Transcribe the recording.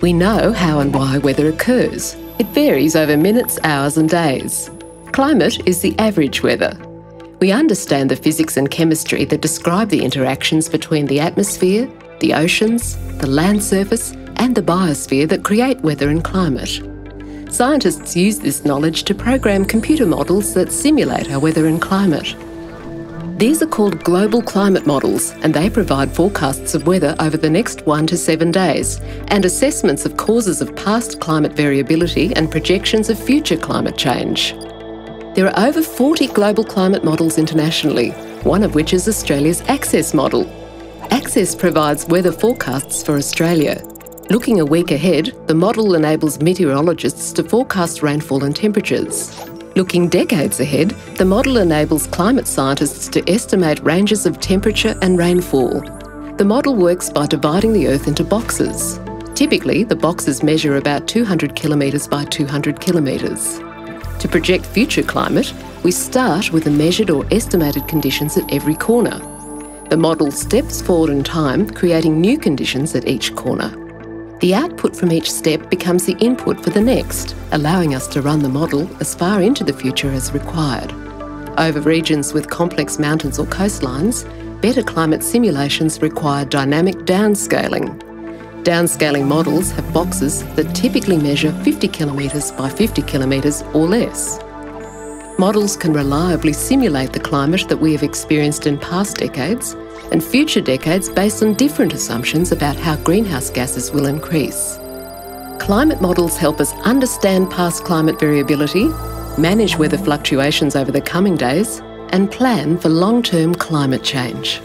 We know how and why weather occurs. It varies over minutes, hours, and days. Climate is the average weather. We understand the physics and chemistry that describe the interactions between the atmosphere, the oceans, the land surface, and the biosphere that create weather and climate. Scientists use this knowledge to program computer models that simulate our weather and climate. These are called global climate models, and they provide forecasts of weather over the next one to seven days and assessments of causes of past climate variability and projections of future climate change. There are over 40 global climate models internationally, one of which is Australia's ACCESS model. ACCESS provides weather forecasts for Australia. Looking a week ahead, the model enables meteorologists to forecast rainfall and temperatures. Looking decades ahead, the model enables climate scientists to estimate ranges of temperature and rainfall. The model works by dividing the Earth into boxes. Typically, the boxes measure about 200 kilometres by 200 kilometres. To project future climate, we start with the measured or estimated conditions at every corner. The model steps forward in time, creating new conditions at each corner. The output from each step becomes the input for the next, allowing us to run the model as far into the future as required. Over regions with complex mountains or coastlines, better climate simulations require dynamic downscaling. Downscaling models have boxes that typically measure 50 kilometres by 50 kilometres or less. Models can reliably simulate the climate that we have experienced in past decades and future decades based on different assumptions about how greenhouse gases will increase. Climate models help us understand past climate variability, manage weather fluctuations over the coming days, and plan for long term climate change.